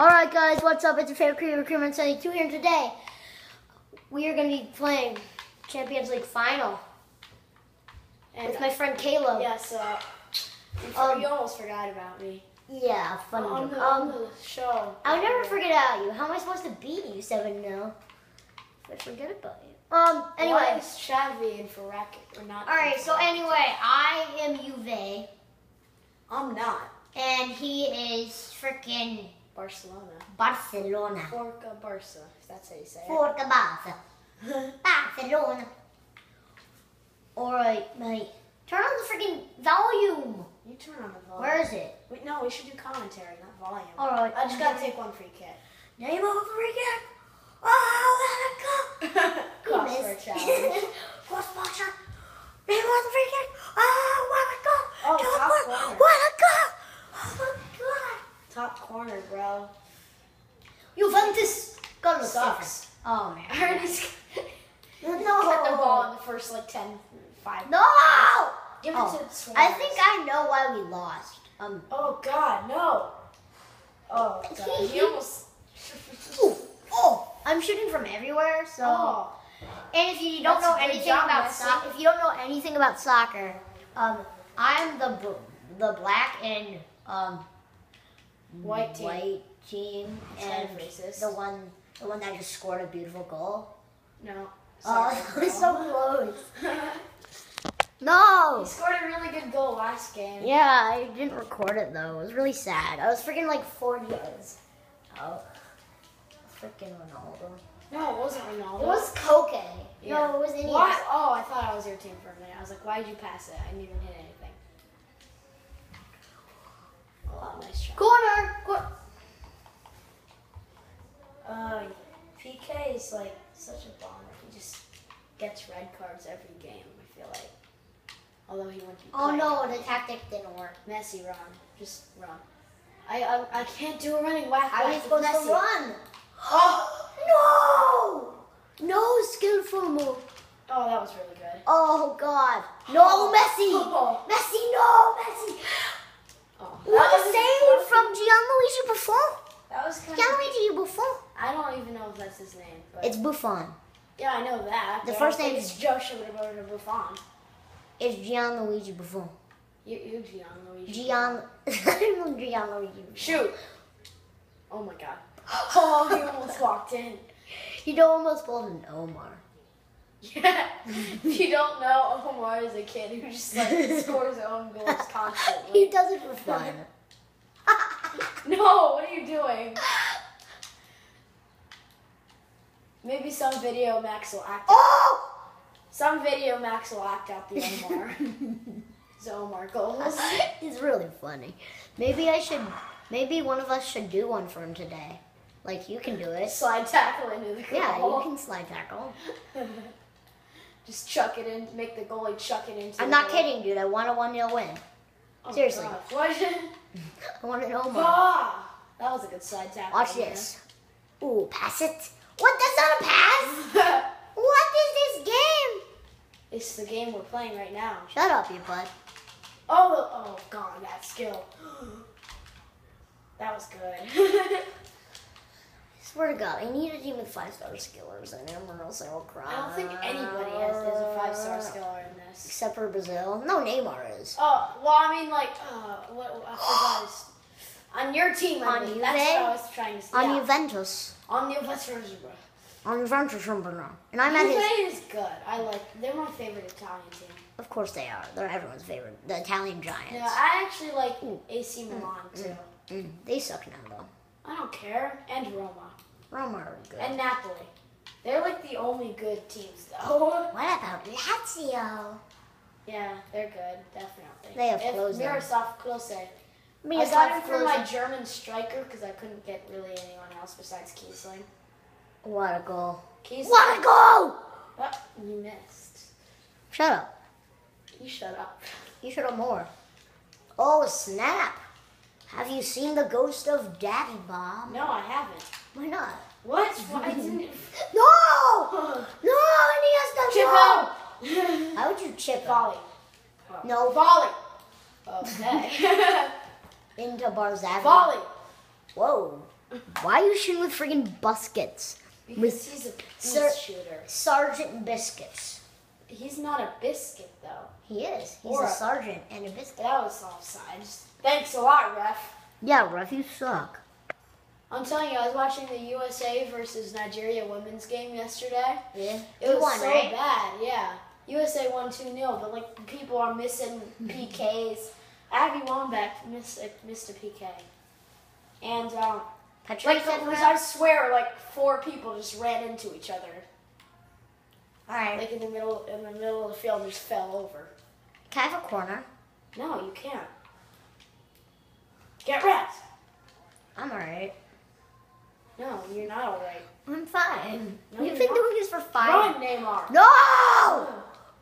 Alright guys, what's up? It's your favorite creator recruitment 72 here today. We are going to be playing Champions League Final. And with my friend Caleb. yes, uh, you, Um, you almost forgot about me Yeah, funny on the, Um, the show. I'll never forget about you. How am I supposed to beat you 7 0? If I forget about you. Um, Why anyway. is Xavi and Farrak or not? Alright, so anyway, I am Juve. I'm not And he is freaking Barcelona. Barcelona. Forca Barca, if that's how you say it. Forca Barca. Barcelona. Alright, mate. Turn on the freaking volume. You turn on the volume. Where is it? Wait, no, we should do commentary, not volume. Alright. I just gotta take one free kick. Name of the free kick. Oh, let it go. Crossword challenge. Crossbar shot. Name of the free kick. Oh, let it go. Oh, top corner. Let it go. Oh, Top corner, bro. Juventus. Got Sucks. Oh man. I heard he's No. got the ball in the first like 10, 5. No. Give it Oh. I think I know why we lost. Um. Oh God, no! Oh God, he almost. Ooh, oh, I'm shooting from everywhere. So, oh, and if you don't That's know anything job, about soccer, if you don't know anything about soccer, um, I'm the b- the black and um White team. white team, and racist. the one the one that just scored a beautiful goal. no. Oh, Sorry, that was so close. No. he scored a really good goal last game. Yeah, I didn't record it though. It was really sad. I was freaking like 40 yards out. Freaking Ronaldo. No, it wasn't Ronaldo. It was Koke. Yeah. No, it was. Why? Oh, I thought I was your team for a minute. I was like, why did you pass it? I didn't even hit anything. Oh, nice try. Corner. Cor- Uh, Piqué is like such a bomber. He just gets red cards every game. I feel like. Although he went. to oh no, the tactic didn't work. Messi, run. Just run. I I, I can't do a running whack. You whack supposed Messi. to run? Oh, No! No skillful move. oh, that was really good. Oh god. No. Messi! Messi, no, Messi! What was a save from Gianluigi Buffon. That was kind of. Gianluigi Buffon. I don't even know if that's his name, but It's Buffon. yeah, I know that. The first name is- Joshua Buffon. It's Gianluigi Buffon. You, you, Gianluigi. Gian... I know Gianluigi Buffon. Shoot. Oh my god. Oh, he almost walked in. You don't almost pulled an Omar. Yeah. if you don't know, Omar is a kid who just like scores his own goals constantly. he does it for fun. No, what are you doing? Maybe some video Max will act. oh! Some video Max will act out the Omar. His Omar goals. it's really funny. Maybe I should. Maybe one of us should do one for him today. Like you can do it. Slide tackle into the goal. Yeah, you can slide tackle. Just chuck it in, make the goalie chuck it into. I'm not goal. kidding, dude. I want a one 0 win. Oh, Seriously. I want an Omar. ah, that was a good slide tackle. Watch man. this. Ooh, pass it. What? That's not a pass. What is this game? it's the game we're playing right now. Shut up, you bud. Oh, oh, God, that skill. That was good. Swear to God, I need a team with five star skillers in him, or else I will cry. I don't think anybody has is a five star skiller in this. Except for Brazil. No, Neymar is. Oh, well, I mean, like, uh, what, I forgot. his- On your team, I On mean. Juve? That's what I was trying to say. On yeah. Juventus. On Juventus, bro. On Juventus, Bruno. And I'm at his. Juve is good. I like. They're my favorite Italian team. Of course they are. They're everyone's favorite. The Italian Giants. Yeah, I actually like AC Milan too. Mm, they suck now, though. I don't care. And Roma. Roma are good. And Napoli. They're like the only good teams though. what about Lazio? yeah, they're good, definitely. They have Klose. Miroslav Klose. I Miroslav got him for my German striker because I couldn't get really anyone else besides Kiessling. What a goal. Kiessling. What a goal! Oh, you missed. Shut up. You shut up. You shut up more. Oh, snap. Have you seen the ghost of Daddy Bob? No, I haven't. Why not? What? Why didn't it? No! No, Iniesta, Chip no! out. How would you chip Volley. No. Oh. Volley. Okay. into Barzagli? Volley. Whoa. Why are you shooting with friggin' Busquets? Because With he's a Sir- shooter. Sergeant Biscuits. He's not a biscuit though. He is. He's Or a a- sergeant and a biscuit. That was offsides. Thanks a lot, ref. Yeah, ref, you suck. I'm telling you, I was watching the USA versus Nigeria women's game yesterday. Yeah. It was won, so right? bad, yeah. USA won 2 0, but like people are missing PKs. Abby Wambach missed a, missed a PK. And um, Patrick like was? I swear, like four people just ran into each other, All right. like in the middle in the middle of the field, just fell over. Can I have a corner? No, you can't. Get wrecked. I'm alright. No, you're not alright. I'm fine. No, You've been not. doing this for five. Run, Neymar. No!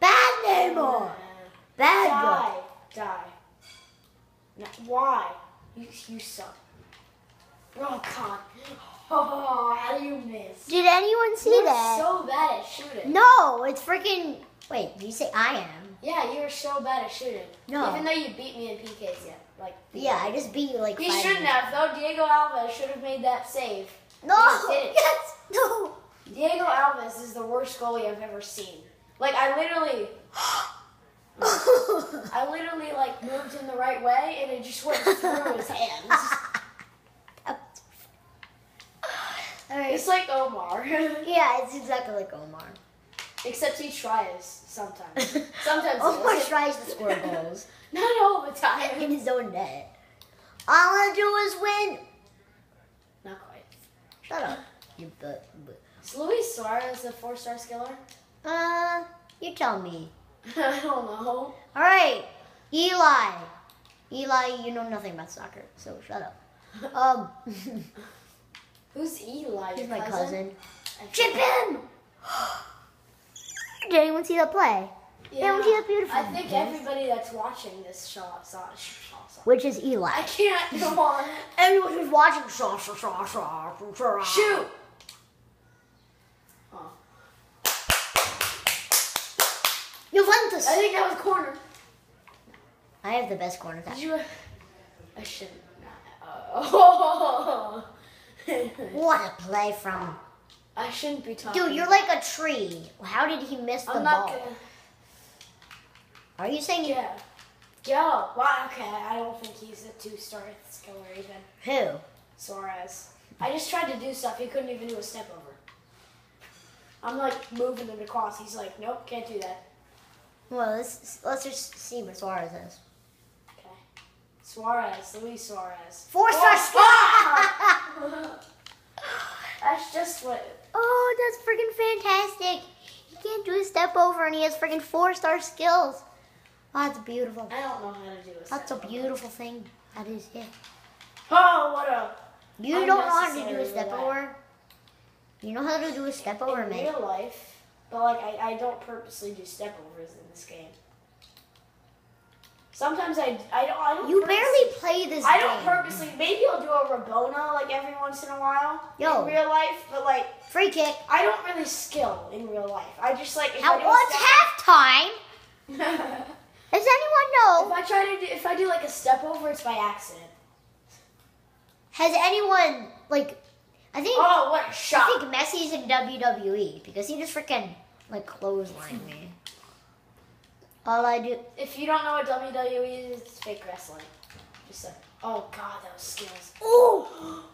Bad Neymar. Bad Die. Die. No, why? You, you suck. Oh, God. Oh, how do you miss? Did anyone see You're that? so bad at shooting. no, it's freaking. Wait, did you say I am? Yeah, you're so bad at shooting. No. Even though you beat me in PKs yet. Like, Yeah, I just beat you like He shouldn't minutes. have, though. Diego Alves should have made that save. No! Yes! No! Diego Alves is the worst goalie I've ever seen. Like, I literally, I literally, like, moved in the right way, and it just went through his hands. Alright. It's like Omar. Yeah, it's exactly like Omar. Except he tries sometimes. Sometimes he Omar tries to score goals Not all the time. in his own net. All I do is win. Shut up. You but. Is Luis Suarez a four-star skiller? Uh, you tell me. I don't know. All right, Eli. Eli, you know nothing about soccer, so shut up. Um, Who's Eli? he's my cousin. I Chip. Did anyone see that play? Yeah. That beautiful I think everybody that's watching this saw saw saw. saw. Which is Eli. I can't. Come on. Everyone who's watching saw saw saw saw saw. Shoot. Oh. Juventus. I think that was corner. I have the best corner Did you? I shouldn't. Oh. What a play from. I shouldn't be talking. Dude, you're like a tree. How did he miss the I'm not ball? Are you saying Yeah. Go. Wow. Okay. I don't think he's a two-star skiller even. who? Suarez. I just tried to do stuff. He couldn't even do a step over. I'm like moving him across. He's like, nope, can't do that. Well, let's let's just see what Suarez is. Okay. Suarez, Luis Suarez. Four star Oh, That's just what. Oh, that's freaking fantastic. He can't do a step over and he has freaking four star skills. Ah, oh, that's beautiful. I don't know how to do a That's a beautiful thing. That is it. Oh, what a. You don't know how to do a step over? You know how to do a step over, in man. real life, but like I, I don't purposely do step overs in this game. Sometimes I, I don't I don't You barely play this I don't purposely maybe I'll do a Rabona like every once in a while Yo. in real life, but like Free kick. I don't really skill in real life. I just like if How, I do well, it's halftime. Does anyone know? if I try to do if I do like a step over, it's by accident. Has anyone like? I think Oh, what a I shot! I think Messi's in WWE because he just freaking like clotheslined me. All I do. If you don't know what WWE is, it's fake wrestling. Just like, oh god, those skills. Oh,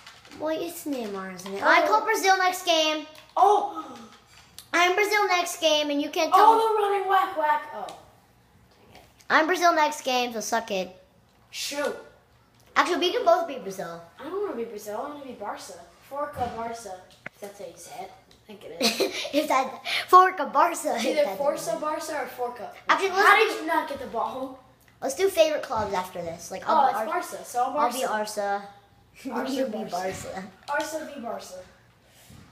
boy, it's Neymar, isn't it? I call oh. Brazil next game. Oh, I'm Brazil next game, and you can't tell oh, the running whack whack. Oh. I'm Brazil next game, so suck it. Shoot. Actually, we can both be Brazil. I don't want to be Brazil. I want to be Barca. Forca Barca. If that's how you say it. I think it is. if that Forca Barca. Either Forza Barca or Forca. Actually, let's how did you not get the ball? Let's do favorite clubs after this. Like Oh, I'll, it's be Ar- Barca. So I'm I'll be Barca. Arsa. Arsa, you be Barca. Barca. Arsenal v Barca.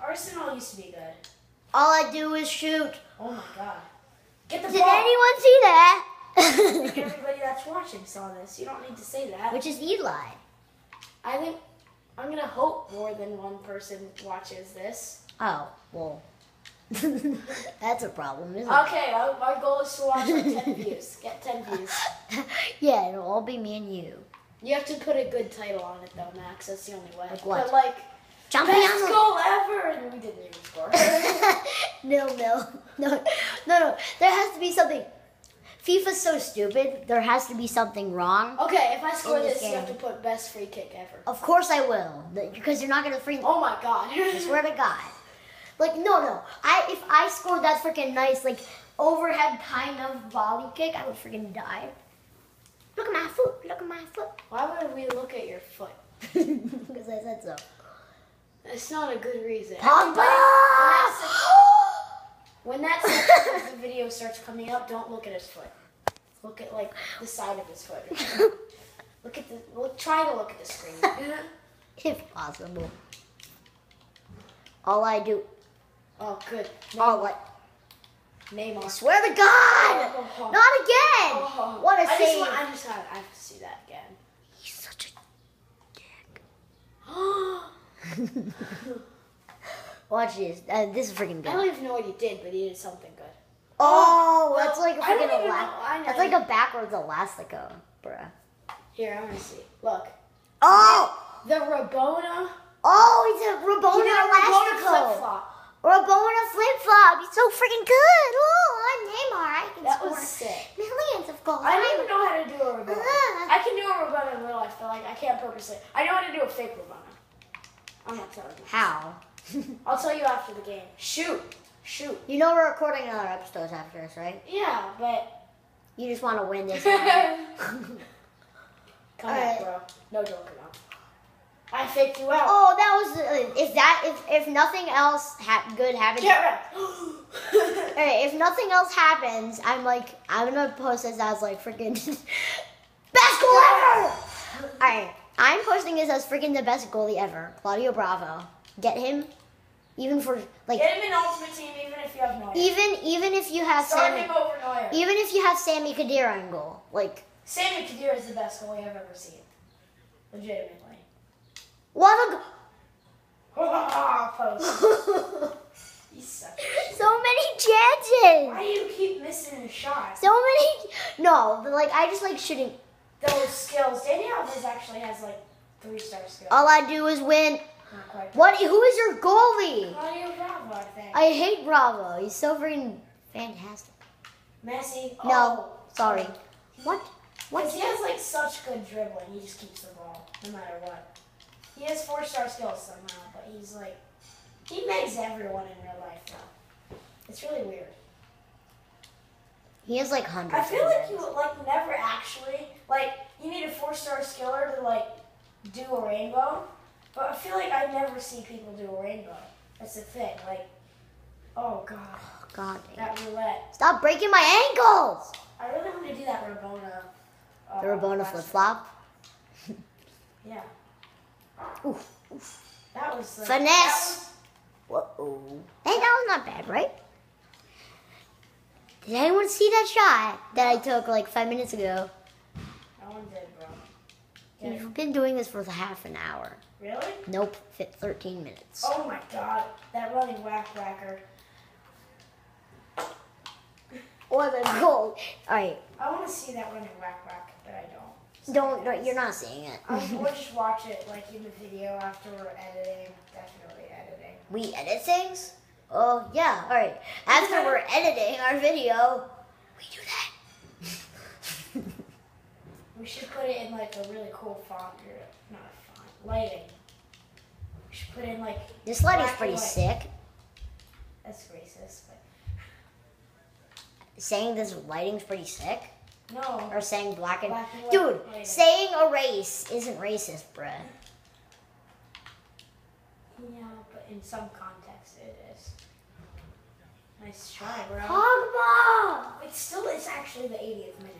Arsenal used to be good. All I do is shoot. Oh my god. Get the Did ball. anyone see that? Everybody that's watching saw this. You don't need to say that. Which is Eli. I think I'm gonna hope more than one person watches this. Oh, well. That's a problem, isn't it? Okay, our goal is to watch like 10 views. Get 10 views. yeah, it'll all be me and you. You have to put a good title on it though, Max. That's the only way. Like what? But like Jumping best on goal ever, and we didn't even score. no, no, no, no, no. There has to be something. FIFA's so stupid. There has to be something wrong. okay, if I score this this, you have to put best free kick ever. Of course I will, because you're not gonna free. Oh my god. I swear to God. Like no, no. I if I scored that freaking nice like overhead kind of volley kick, I would freaking die. Look at my foot. Look at my foot. Why would we look at your foot? because I said so. It's not a good reason. Pogba! When that section of the video starts coming up, don't look at his foot. Look at like the side of his foot. Look at the. Look, try to look at the screen. if possible. All I do, oh, good. all I Neymar. swear to God, Oh. oh, oh. not again. Oh, oh. What a I just, save! want, I just have, I have to see that again. He's such a dick. Watch this. Uh, this is freaking good. I don't even know what he did, but he did something good. Oh, well, that's like a freaking even ela- know. I know. That's like a backwards elastico, bruh. Here, I want to see. Look, Oh, the Rabona. oh, it's a He Rabona did a Rabona flip elastico. flop. Rabona flip flop. He's so freaking good. Oh, I'm Neymar. I can That score was sick. millions of goals. I don't even know how to do a Rabona. Ah. I can do a Rabona in real life, but like I can't purposely. I know how to do a fake Rabona. I'm not telling you. How? I'll tell you after the game. Shoot, shoot. you know we're recording another episode after this, right? Yeah, but You just want to win this. come All back, right. bro. No joke now. I faked you out. oh, that was. Uh, if that, if if nothing else ha- good happens, Get wrecked. Alright, if nothing else happens, I'm like, I'm gonna post this as like freaking best goal ever! Alright, I'm posting this as freaking the best goalie ever. Claudio Bravo. Get him, even for, like, Get him in ultimate team, even if you have Neuer. even even if you have Start Sammy, him over Neuer. even if you have Sami Khedira in goal. Like, Sami Khedira is the best goalie I've ever seen. Legitimately. what a go- suck. So many chances! Why do you keep missing the shot? So many, no, but like, I just like shooting. Those skills. Dani Alves actually has like three star skills. All I do is win. Not quite. What, who is your goalie? Claudio Bravo, I think. I hate Bravo. He's so freaking fantastic. Messi. No, Oh. sorry. What? Because What? he has like such good dribbling, he just keeps the ball no matter what. He has four star skills somehow, but he's like he makes everyone in real life though. It's really weird. He has like hundreds. I feel like you like never actually like you need a four star skiller to like do a rainbow, but I feel like I never see people do a rainbow. That's the thing. Like, oh god, Oh, God dang. that roulette. Stop breaking my ankles. I really want to do that Rabona. Uh, The Rabona flip flop. Yeah, Oof. oof. that was like, Finesse. Whoa. Hey, that was not bad, right? Did anyone see that shot that I took like five minutes ago? that one did, bro. It. You've been doing this for half an hour. Really? Nope, fit 13 minutes. Oh my god, that running whack whacker. What a goal. All right, I want to see that running whack whack, but I don't. So don't, don't you're not seeing it. Um, we'll just watch it like in the video after we're editing. Definitely editing. We edit things? Oh, yeah, all right. After we're editing our video, we do that. We should put it in like a really cool font or not a font, lighting. We should put in like This lighting's pretty white. sick. that's racist, but Saying this lighting's pretty sick. no. Or saying black and Black and white Dude, lighting. saying a race isn't racist, bruh. Yeah, but in some context it is. Nice try, bro. Pogba! It's still it's actually the 80th minute.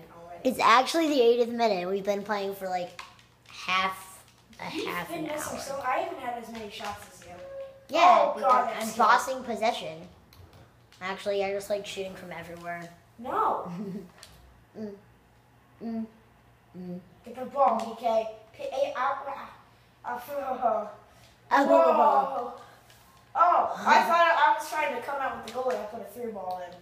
It's actually the 80th minute. We've been playing for like half a You've half been an missing hour. so I haven't had as many shots as you. Yeah, Oh, God, I'm bossing possession. Actually, I just like shooting from everywhere. No. Mm. Mm. Mm. Get the ball. P- A- ah, ah. Ah, oh. Oh, I thought I was trying to come out with the goalie. I put a through ball in.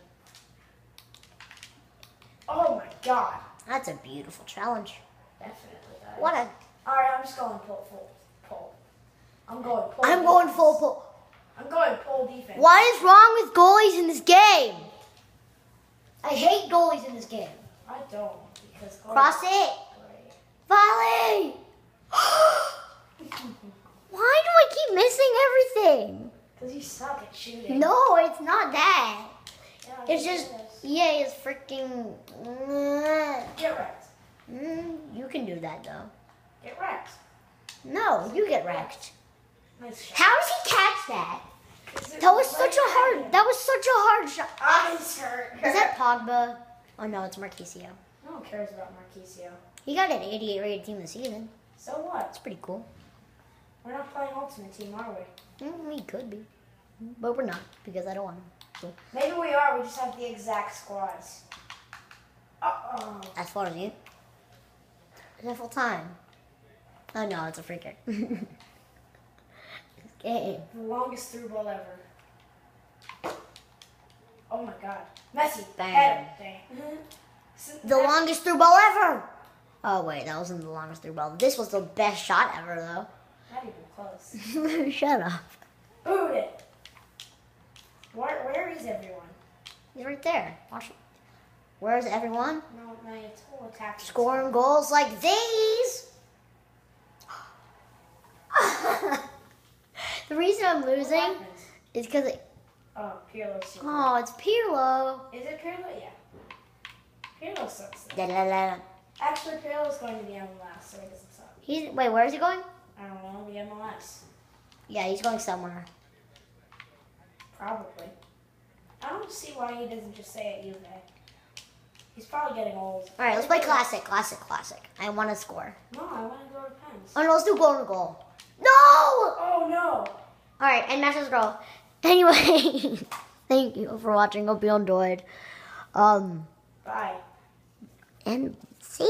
Oh my god. That's a beautiful challenge. Definitely that. What a. All right, I'm just going pull, full, pull. I'm going pull. I'm going full pull. I'm going pull defense. What is wrong with goalies in this game? I hate goalies in this game. I don't because Cross it. Volley! Why do I keep missing everything? Because you suck at shooting. No, it's not that. Yeah, It's just it is. EA is freaking. get wrecked. Mm, you can do that though. Get wrecked. No, you get wrecked. Nice. How does he catch that? That was such a hard. That was such a hard shot. Eyes hurt. Is that Pogba? Oh no, it's Marchisio. No one cares about Marchisio. He got an 88 rated team this season. So what? It's pretty cool. We're not playing Ultimate Team, are we? Mm, we could be, but we're not because I don't want to. Maybe we are. We just have the exact squads. Uh oh. As far as you, is that full time? Oh no, it's a free kick. This game. The longest through ball ever. Oh my god. Messi. Bang. Header. Dang. The longest through ball ever. Oh wait, that wasn't the longest through ball. This was the best shot ever, though. Not even close. Shut up. Boot it. Where, where is everyone? He's right there. Watch. it. Where's everyone? No, my total attack. Scoring goals like these. the reason I'm losing is because it. Oh, Pirlo. Oh, it's Pirlo. Is it Pirlo? Yeah. Pirlo sucks. Da, da, da. Actually, Pirlo's going to the MLS, so he doesn't suck. He's wait. Where is he going? I don't know, the MLS. Yeah, he's going somewhere. Probably. I don't see why he doesn't just say at Juve. He's probably getting old. All right, let's play classic, classic, classic. I want to score. No, I want to go to Pens. Oh no, let's do goal to goal. No! Oh no! All right, and match this girl. Anyway, thank you for watching. Hope you enjoyed. Um, Bye. and see.